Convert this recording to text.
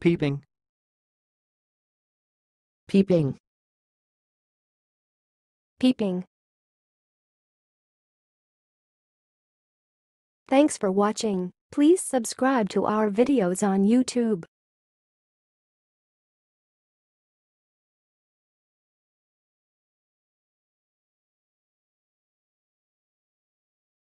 Peeping. peeping, peeping. Thanks for watching. Please subscribe to our videos on YouTube.